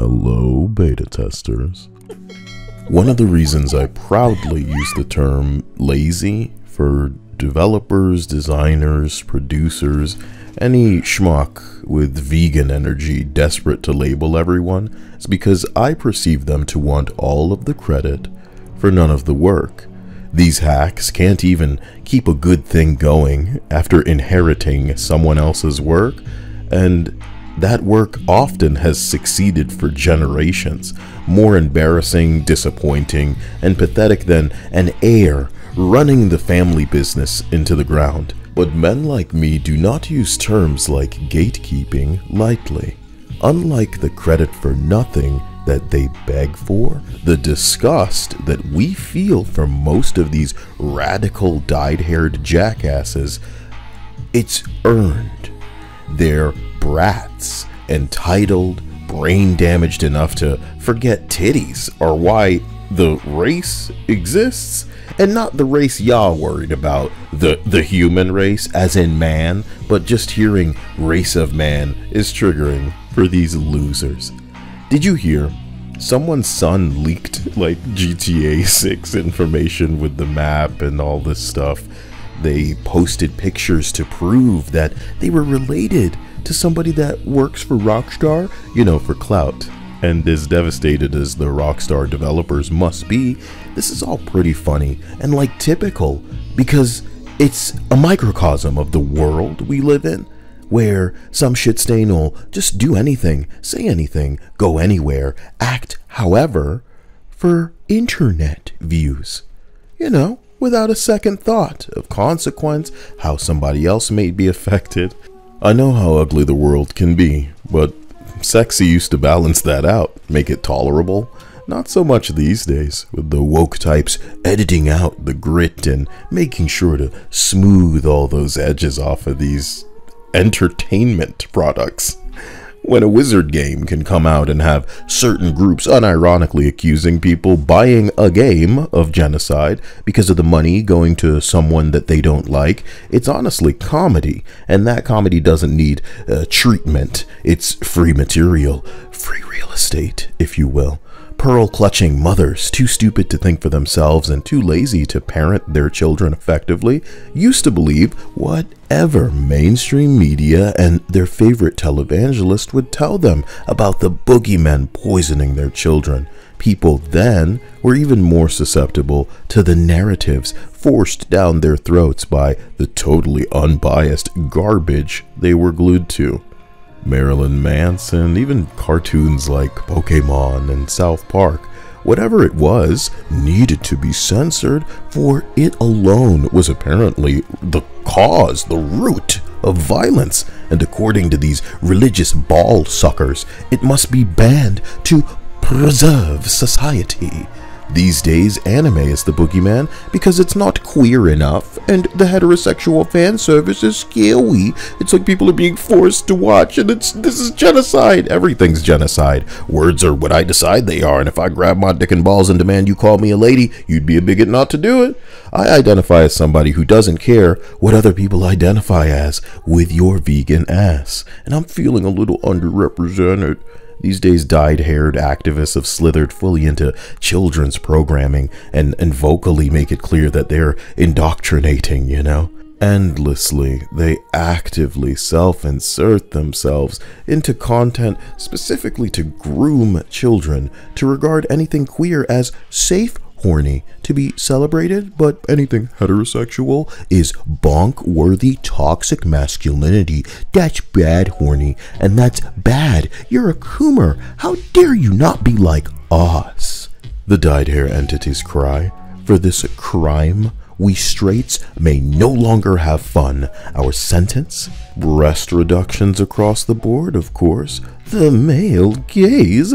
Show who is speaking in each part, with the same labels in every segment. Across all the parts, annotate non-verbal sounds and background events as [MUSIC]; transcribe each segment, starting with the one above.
Speaker 1: Hello, beta testers. One of the reasons I proudly use the term lazy for developers, designers, producers, any schmuck with vegan energy desperate to label everyone is because I perceive them to want all of the credit for none of the work. These hacks can't even keep a good thing going after inheriting someone else's work, and that work often has succeeded for generations, more embarrassing, disappointing, and pathetic than an heir running the family business into the ground. But men like me do not use terms like gatekeeping lightly. Unlike the credit for nothing that they beg for, the disgust that we feel for most of these radical dyed-haired jackasses, it's earned. They're brats, entitled, brain damaged enough to forget titties or why the race exists and not the race y'all worried about. The the human race as in man but just hearing race of man is triggering for these losers. Did you hear someone's son leaked like GTA 6 information with the map and all this stuff? They posted pictures to prove that they were related to somebody that works for Rockstar, you know, for clout. And as devastated as the Rockstar developers must be, this is all pretty funny and like typical because it's a microcosm of the world we live in where some shit stain will just do anything, say anything, go anywhere, act however for internet views. You know, without a second thought of consequence, how somebody else may be affected. I know how ugly the world can be, but sexy used to balance that out, make it tolerable. Not so much these days, with the woke types editing out the grit and making sure to smooth all those edges off of these entertainment products. When a wizard game can come out and have certain groups unironically accusing people buying a game of genocide because of the money going to someone that they don't like, it's honestly comedy, and that comedy doesn't need uh, treatment. It's free material, free real estate, if you will pearl clutching mothers, too stupid to think for themselves and too lazy to parent their children effectively, used to believe whatever mainstream media and their favorite televangelist would tell them about the boogeymen poisoning their children. People then were even more susceptible to the narratives forced down their throats by the totally unbiased garbage they were glued to. Marilyn Manson, even cartoons like Pokemon and South Park, whatever it was, needed to be censored, for it alone was apparently the cause, the root of violence, and according to these religious ball suckers, it must be banned to preserve society. These days, anime is the boogeyman because it's not queer enough, and the heterosexual fan service is scary. It's like people are being forced to watch, and it's this is genocide. Everything's genocide. Words are what I decide they are, and if I grab my dick and balls and demand you call me a lady, you'd be a bigot not to do it. I identify as somebody who doesn't care what other people identify as with your vegan ass, and I'm feeling a little underrepresented. These days, dyed haired activists have slithered fully into children's programming and, and vocally make it clear that they're indoctrinating, you know? Endlessly, they actively self insert themselves into content specifically to groom children to regard anything queer as safe horny to be celebrated, but anything heterosexual is bonk worthy toxic masculinity. That's bad horny, and that's bad. You're a coomer. How dare you not be like us? The dyed hair entities cry. For this crime, we straights may no longer have fun. Our sentence? Breast reductions across the board, of course. The male gaze?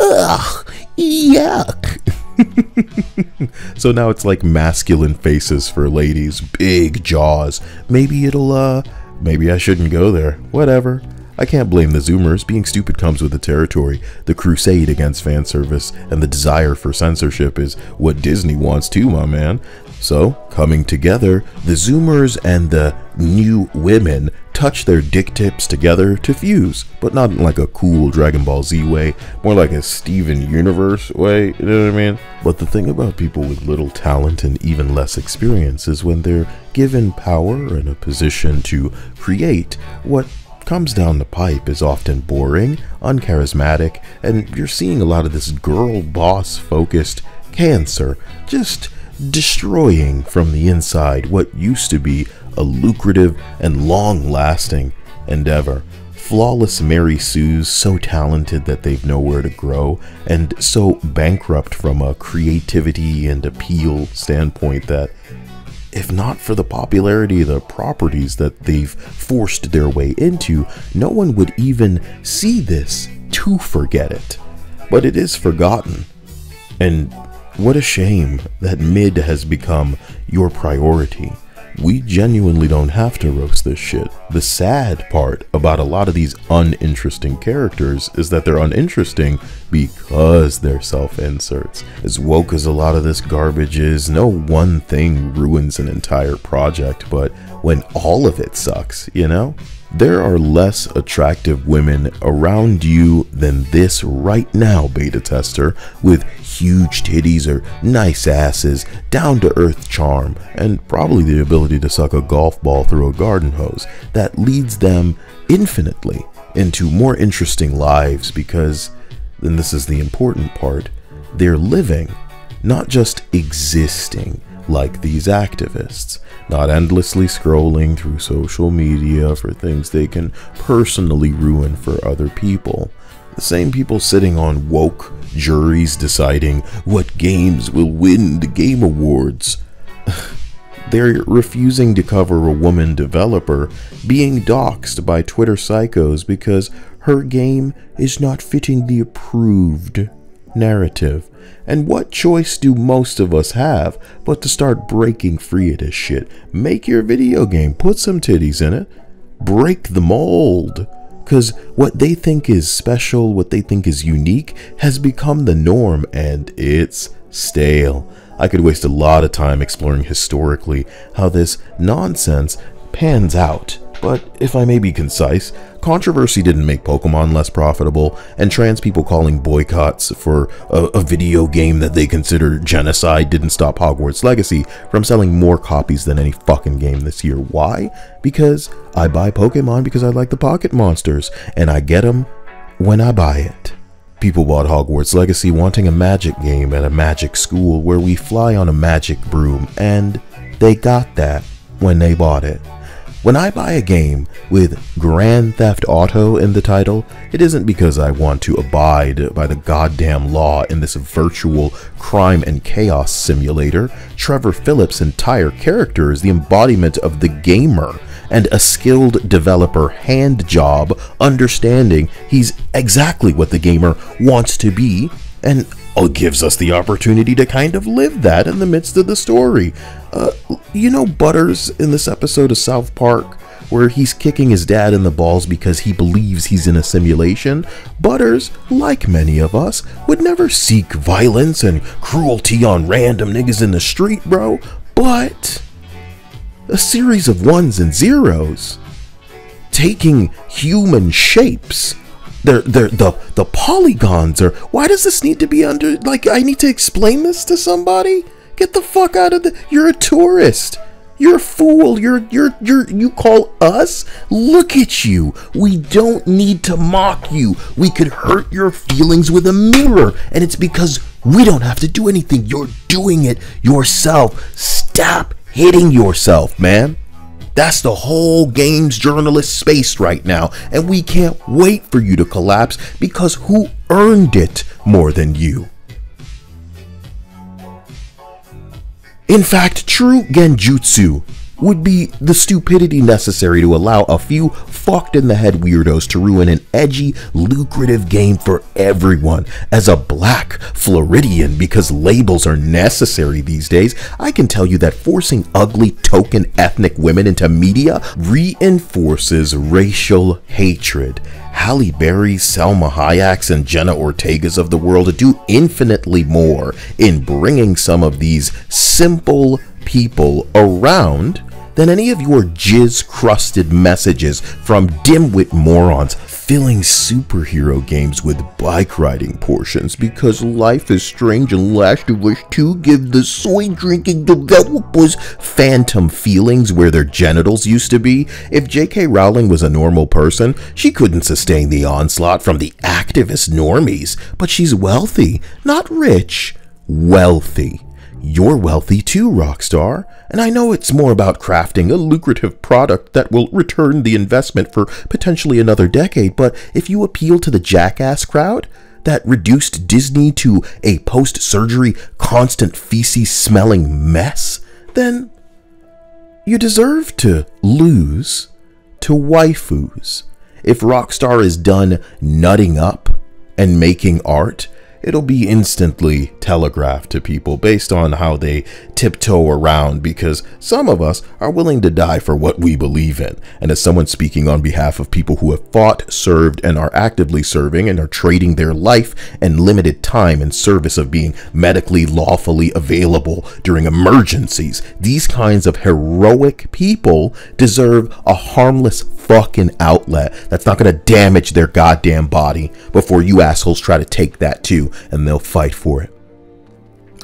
Speaker 1: Ugh, yuck. [LAUGHS] [LAUGHS] so now it's like masculine faces for ladies, big jaws. Maybe it'll, uh, maybe I shouldn't go there. Whatever. I can't blame the Zoomers. Being stupid comes with the territory. The crusade against fan service and the desire for censorship is what Disney wants too, my man. So, coming together, the Zoomers and the new women touch their dick tips together to fuse, but not in like a cool Dragon Ball Z way, more like a Steven Universe way, you know what I mean? But the thing about people with little talent and even less experience is when they're given power and a position to create what comes down the pipe is often boring, uncharismatic, and you're seeing a lot of this girl boss focused cancer just destroying from the inside what used to be a lucrative and long lasting endeavor. Flawless Mary Sue's so talented that they've nowhere to grow, and so bankrupt from a creativity and appeal standpoint that if not for the popularity of the properties that they've forced their way into, no one would even see this to forget it. But it is forgotten. And what a shame that mid has become your priority we genuinely don't have to roast this shit. The sad part about a lot of these uninteresting characters is that they're uninteresting because they're self inserts. As woke as a lot of this garbage is, no one thing ruins an entire project, but when all of it sucks, you know? There are less attractive women around you than this right now, beta tester, with huge titties or nice asses, down to earth charm, and probably the ability to suck a golf ball through a garden hose that leads them infinitely into more interesting lives because, then this is the important part, they're living, not just existing like these activists, not endlessly scrolling through social media for things they can personally ruin for other people. The same people sitting on woke juries deciding what games will win the Game Awards. [LAUGHS] They're refusing to cover a woman developer being doxxed by Twitter psychos because her game is not fitting the approved narrative. And what choice do most of us have but to start breaking free of this shit? Make your video game, put some titties in it, break the mold. Because what they think is special, what they think is unique, has become the norm and it's stale. I could waste a lot of time exploring historically how this nonsense pans out but if I may be concise, controversy didn't make Pokemon less profitable, and trans people calling boycotts for a, a, video game that they consider genocide didn't stop Hogwarts Legacy from selling more copies than any fucking game this year. Why? Because I buy Pokemon because I like the pocket monsters, and I get them when I buy it. People bought Hogwarts Legacy wanting a magic game at a magic school where we fly on a magic broom, and they got that when they bought it. When I buy a game with Grand Theft Auto in the title, it isn't because I want to abide by the goddamn law in this virtual crime and chaos simulator. Trevor Phillips' entire character is the embodiment of the gamer and a skilled developer hand job understanding he's exactly what the gamer wants to be and gives us the opportunity to kind of live that in the midst of the story. Uh, you know Butters in this episode of South Park where he's kicking his dad in the balls because he believes he's in a simulation, Butters, like many of us, would never seek violence and cruelty on random niggas in the street, bro. But a series of ones and zeros taking human shapes they're, they're, the the polygons or why does this need to be under like I need to explain this to somebody? Get the fuck out of the you're a tourist. You're a fool. You're you're you're you call us? Look at you. We don't need to mock you. We could hurt your feelings with a mirror, and it's because we don't have to do anything. You're doing it yourself. Stop hitting yourself, man. That's the whole games journalist space right now, and we can't wait for you to collapse because who earned it more than you? In fact, true genjutsu would be the stupidity necessary to allow a few fucked in the head weirdos to ruin an edgy, lucrative game for everyone. As a black Floridian, because labels are necessary these days, I can tell you that forcing ugly token ethnic women into media reinforces racial hatred. Halle Berry, Salma Hayek's, and Jenna Ortega's of the world do infinitely more in bringing some of these simple people around than any of your jizz crusted messages from dimwit morons filling superhero games with bike riding portions because Life is Strange and Last of Us 2 give the soy drinking developers phantom feelings where their genitals used to be. If J.K. Rowling was a normal person, she couldn't sustain the onslaught from the activist normies, but she's wealthy, not rich, wealthy. You're wealthy too, Rockstar, and I know it's more about crafting a lucrative product that will return the investment for potentially another decade, but if you appeal to the jackass crowd, that reduced Disney to a post surgery, constant feces smelling mess, then you deserve to lose to waifus. If Rockstar is done nutting up and making art, it'll be instantly telegraphed to people based on how they tiptoe around because some of us are willing to die for what we believe in. And as someone speaking on behalf of people who have fought, served, and are actively serving and are trading their life and limited time in service of being medically lawfully available during emergencies, these kinds of heroic people deserve a harmless fucking outlet that's not going to damage their goddamn body before you assholes try to take that too and they'll fight for it.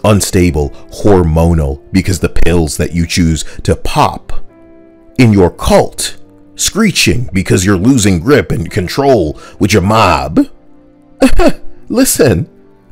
Speaker 1: Unstable, hormonal, because the pills that you choose to pop in your cult. Screeching because you're losing grip and control with your mob. [LAUGHS] Listen,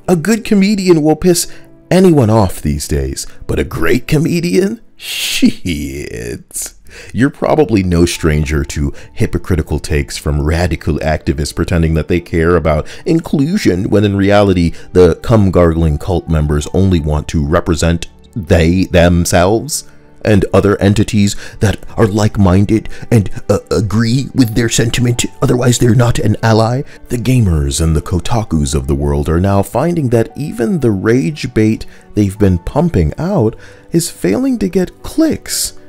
Speaker 1: a good comedian will piss anyone off these days, but a great comedian? [LAUGHS] Shit. You're probably no stranger to hypocritical takes from radical activists pretending that they care about inclusion when in reality the cum gargling cult members only want to represent they themselves and other entities that are like-minded and uh, agree with their sentiment, otherwise they're not an ally. The gamers and the kotakus of the world are now finding that even the rage bait they've been pumping out is failing to get clicks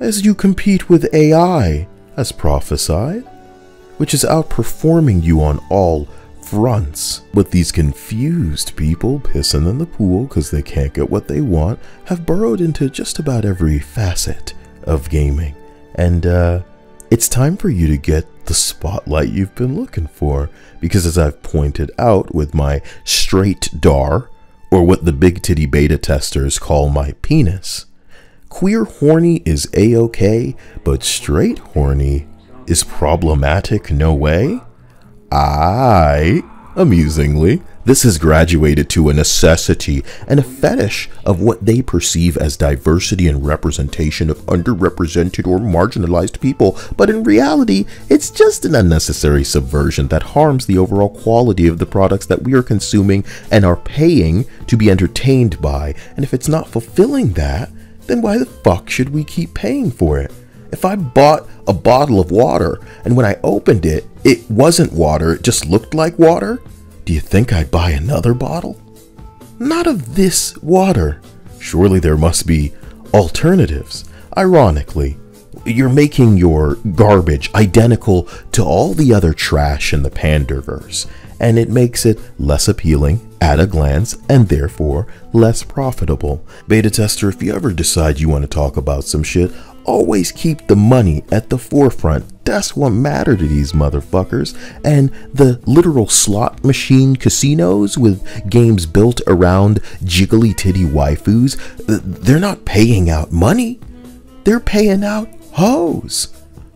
Speaker 1: as you compete with AI, as prophesied, which is outperforming you on all fronts. But these confused people pissing in the pool because they can't get what they want have burrowed into just about every facet of gaming. And uh, it's time for you to get the spotlight you've been looking for. Because as I've pointed out with my straight dar, or what the big titty beta testers call my penis, Queer horny is a-okay, but straight horny is problematic no way? I, amusingly, this has graduated to a necessity and a fetish of what they perceive as diversity and representation of underrepresented or marginalized people, but in reality, it's just an unnecessary subversion that harms the overall quality of the products that we are consuming and are paying to be entertained by. And if it's not fulfilling that, then why the fuck should we keep paying for it? If I bought a bottle of water and when I opened it, it wasn't water, it just looked like water, do you think I'd buy another bottle? Not of this water. Surely there must be alternatives. Ironically, you're making your garbage identical to all the other trash in the Panderverse, and it makes it less appealing at a glance and therefore less profitable. Beta tester, if you ever decide you want to talk about some shit, always keep the money at the forefront. That's what matter to these motherfuckers. And the literal slot machine casinos with games built around jiggly titty waifus, they're not paying out money. They're paying out hoes.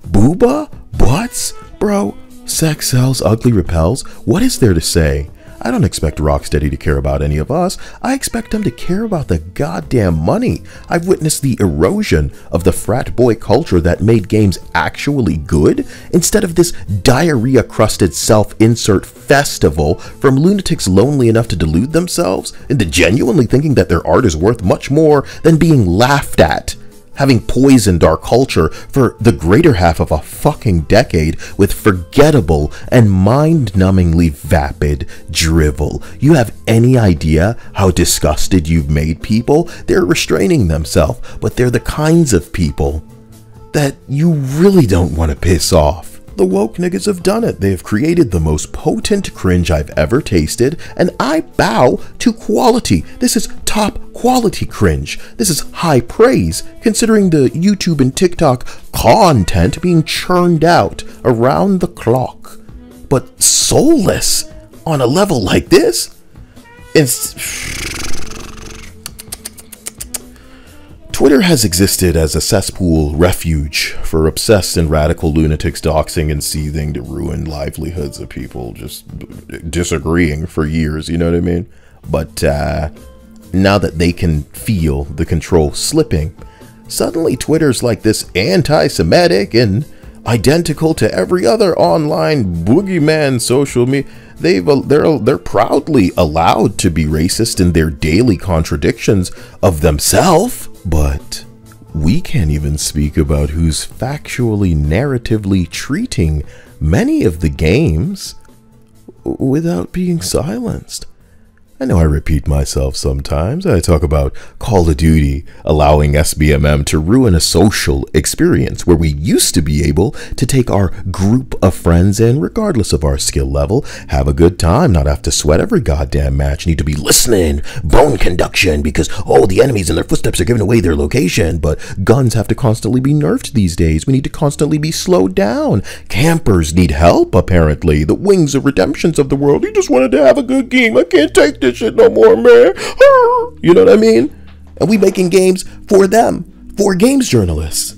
Speaker 1: Booba? Butts? Bro, sex sells, ugly repels. What is there to say? I don't expect Rocksteady to care about any of us. I expect them to care about the goddamn money. I've witnessed the erosion of the frat boy culture that made games actually good instead of this diarrhea crusted self insert festival from lunatics lonely enough to delude themselves into genuinely thinking that their art is worth much more than being laughed at having poisoned our culture for the greater half of a fucking decade with forgettable and mind-numbingly vapid drivel. You have any idea how disgusted you've made people? They're restraining themselves, but they're the kinds of people that you really don't want to piss off. The woke niggas have done it. They have created the most potent cringe I've ever tasted, and I bow to quality. This is top quality cringe. This is high praise considering the YouTube and TikTok content being churned out around the clock. But soulless on a level like this? It's Twitter has existed as a cesspool refuge for obsessed and radical lunatics doxing and seething to ruin livelihoods of people just disagreeing for years, you know what I mean? But uh, now that they can feel the control slipping, suddenly Twitter's like this anti Semitic and identical to every other online boogeyman social media. They've they're they're proudly allowed to be racist in their daily contradictions of themselves, but we can't even speak about who's factually narratively treating many of the games without being silenced. I know I repeat myself sometimes. I talk about Call of Duty allowing SBMM to ruin a social experience where we used to be able to take our group of friends and, regardless of our skill level, have a good time, not have to sweat every goddamn match, need to be listening, bone conduction, because, oh, the enemies and their footsteps are giving away their location, but guns have to constantly be nerfed these days. We need to constantly be slowed down. Campers need help, apparently. The wings of redemptions of the world. He just wanted to have a good game. I can't take this shit no more, man. [LAUGHS] You know what I mean? And we making games for them, for games journalists.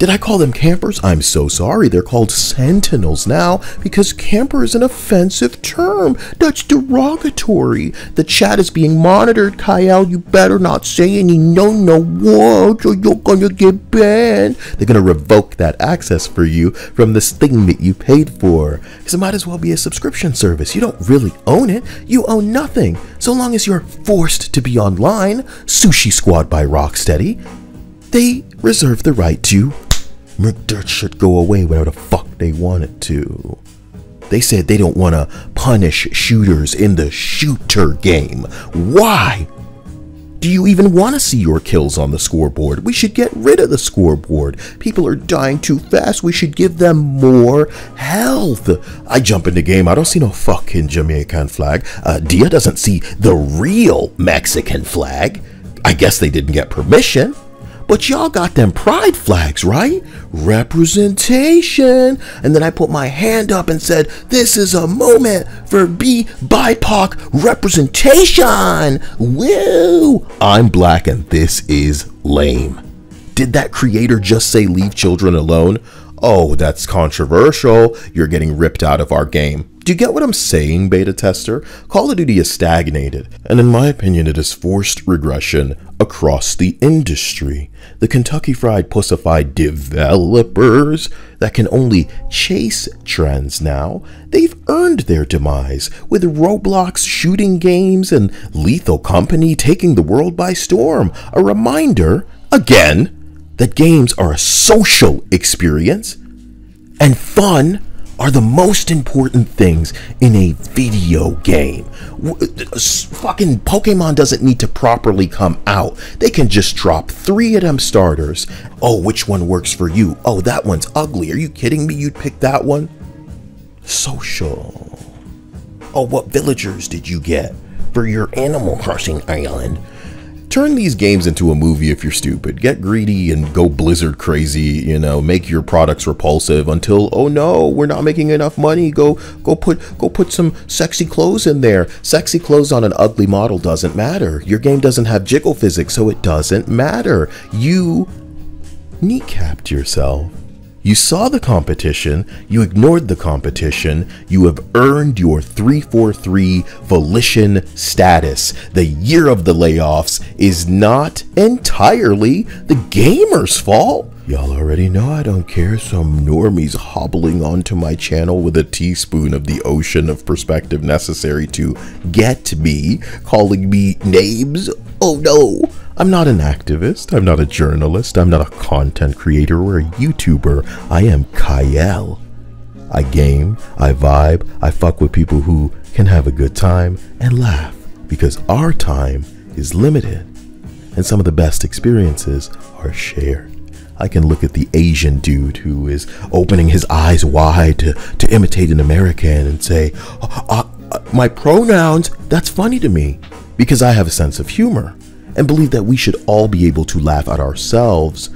Speaker 1: Did I call them campers? I'm so sorry. They're called sentinels now because camper is an offensive term. That's derogatory. The chat is being monitored, Kyle. You better not say any no no words or you're gonna get banned. They're gonna revoke that access for you from this thing that you paid for. Because it might as well be a subscription service. You don't really own it. You own nothing. So long as you're forced to be online, Sushi Squad by Rocksteady, they reserve the right to make that shit go away whatever the fuck they want it to. They said they don't want to punish shooters in the shooter game. Why? Do you even want to see your kills on the scoreboard? We should get rid of the scoreboard. People are dying too fast. We should give them more health. I jump in the game. I don't see no fucking Jamaican flag. Uh, Dia doesn't see the real Mexican flag. I guess they didn't get permission. But y'all got them pride flags, right? Representation. And then I put my hand up and said, This is a moment for B BIPOC representation. Woo! I'm black and this is lame. Did that creator just say leave children alone? Oh, that's controversial. You're getting ripped out of our game. Do you get what I'm saying, beta tester? Call of Duty is stagnated, and in my opinion, it is forced regression across the industry. The Kentucky Fried Pussified developers that can only chase trends now, they've earned their demise with Roblox shooting games and Lethal Company taking the world by storm. A reminder, again, that games are a social experience and fun are the most important things in a video game. Fucking Pokemon doesn't need to properly come out. They can just drop three of them starters. Oh, which one works for you? Oh, that one's ugly. Are you kidding me? You'd pick that one? Social. Oh, what villagers did you get for your Animal Crossing island? Turn these games into a movie if you're stupid. Get greedy and go Blizzard crazy, you know, make your products repulsive until oh no, we're not making enough money. Go go put go put some sexy clothes in there. Sexy clothes on an ugly model doesn't matter. Your game doesn't have jiggle physics, so it doesn't matter. You kneecapped yourself. You saw the competition, you ignored the competition, you have earned your 343 volition status. The year of the layoffs is not entirely the gamer's fault. Y'all already know I don't care. Some normies hobbling onto my channel with a teaspoon of the ocean of perspective necessary to get me, calling me names. Oh no! I'm not an activist, I'm not a journalist, I'm not a content creator or a YouTuber. I am Kyle. I game, I vibe, I fuck with people who can have a good time and laugh because our time is limited and some of the best experiences are shared. I can look at the Asian dude who is opening his eyes wide to, to imitate an American and say, uh, uh, my pronouns, that's funny to me because I have a sense of humor. And believe that we should all be able to laugh at ourselves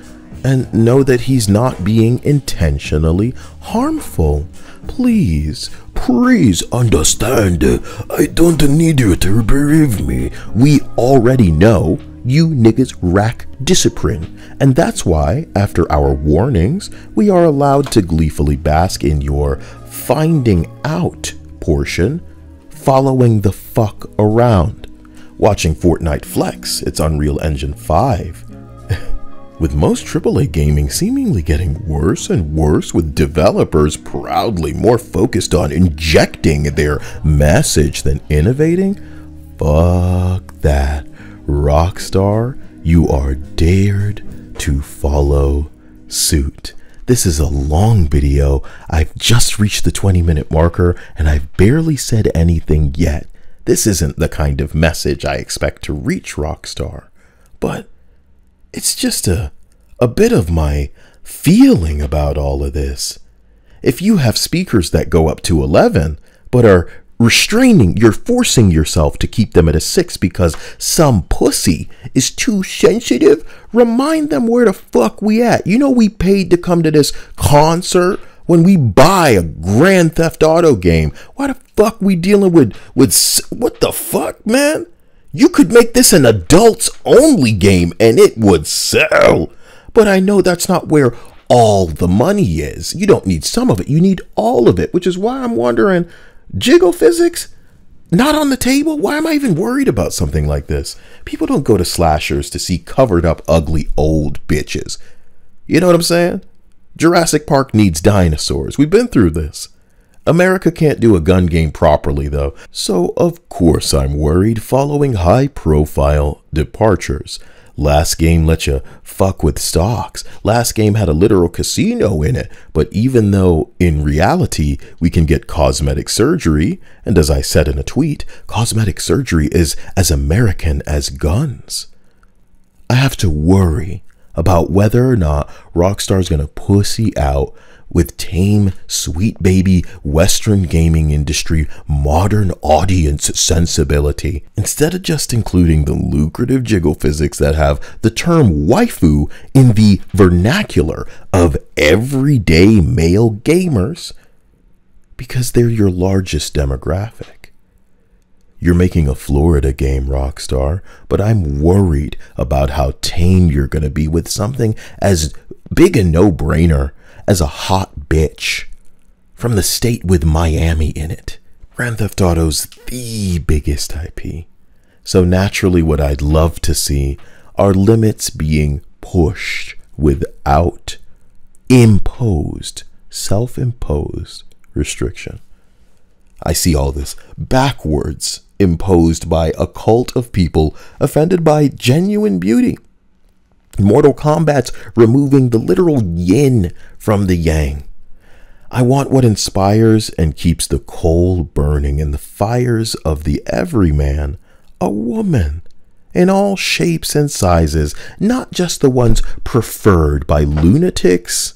Speaker 1: and know that he's not being intentionally harmful. Please, please understand. I don't need you to believe me. We already know you niggas rack discipline. And that's why, after our warnings, we are allowed to gleefully bask in your finding out portion, following the fuck around, watching Fortnite Flex, its Unreal Engine 5. [LAUGHS] with most AAA gaming seemingly getting worse and worse, with developers proudly more focused on injecting their message than innovating, fuck that. Rockstar, you are dared to follow suit. This is a long video. I've just reached the 20 minute marker and I've barely said anything yet. This isn't the kind of message I expect to reach Rockstar, but it's just a, a bit of my feeling about all of this. If you have speakers that go up to 11, but are restraining, you're forcing yourself to keep them at a six because some pussy is too sensitive. Remind them where the fuck we at. You know, we paid to come to this concert when we buy a Grand Theft Auto game. Why the fuck we dealing with, with, what the fuck, man? You could make this an adults only game and it would sell. But I know that's not where all the money is. You don't need some of it, you need all of it, which is why I'm wondering Jiggle physics? Not on the table? Why am I even worried about something like this? People don't go to slashers to see covered up, ugly old bitches. You know what I'm saying? Jurassic Park needs dinosaurs. We've been through this. America can't do a gun game properly, though, so of course I'm worried following high profile departures. Last game let you fuck with stocks. Last game had a literal casino in it. But even though in reality we can get cosmetic surgery, and as I said in a tweet, cosmetic surgery is as American as guns. I have to worry about whether or not Rockstar's gonna pussy out with tame, sweet baby Western gaming industry modern audience sensibility, instead of just including the lucrative jiggle physics that have the term waifu in the vernacular of everyday male gamers, because they're your largest demographic. You're making a Florida game, Rockstar, but I'm worried about how tame you're going to be with something as big a no brainer as a hot bitch from the state with Miami in it. Grand Theft Auto's the biggest IP. So naturally, what I'd love to see are limits being pushed without imposed, self imposed restriction. I see all this backwards imposed by a cult of people offended by genuine beauty. Mortal Kombat's removing the literal yin from the yang. I want what inspires and keeps the coal burning in the fires of the everyman, a woman in all shapes and sizes, not just the ones preferred by lunatics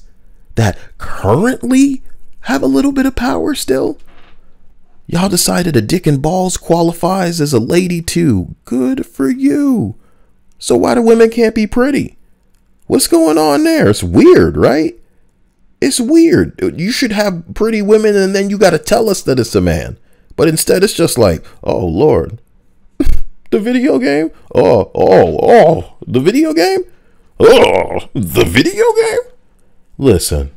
Speaker 1: that currently have a little bit of power still. Y'all decided a dick and balls qualifies as a lady too. Good for you. So why do women can't be pretty? What's going on there? It's weird, right? It's weird. You should have pretty women and then you got to tell us that it's a man. But instead it's just like, "Oh lord. [LAUGHS] the video game? Oh, oh, oh, the video game? Oh, the video game?" Listen.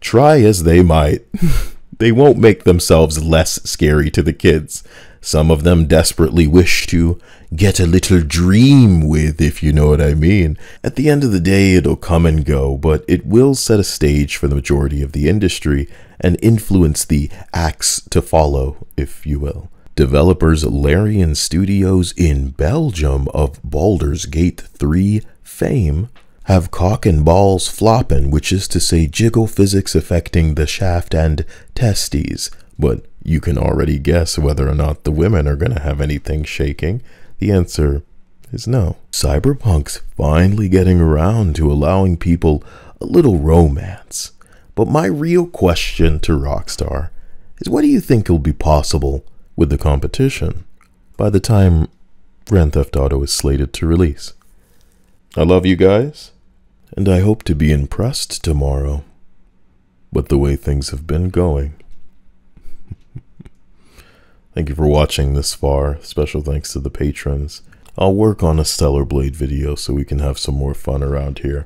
Speaker 1: Try as they might. [LAUGHS] they won't make themselves less scary to the kids. Some of them desperately wish to get a little dream with, if you know what I mean. At the end of the day, it'll come and go, but it will set a stage for the majority of the industry and influence the acts to follow, if you will. Developers Larian Studios in Belgium of Baldur's Gate 3 fame have cock and balls flopping, which is to say jiggle physics affecting the shaft and testes, but you can already guess whether or not the women are going to have anything shaking. The answer is no. Cyberpunk's finally getting around to allowing people a little romance. But my real question to Rockstar is what do you think will be possible with the competition by the time Grand Theft Auto is slated to release. I love you guys, and I hope to be impressed tomorrow with the way things have been going. [LAUGHS] Thank you for watching this far. Special thanks to the patrons. I'll work on a Stellar Blade video so we can have some more fun around here.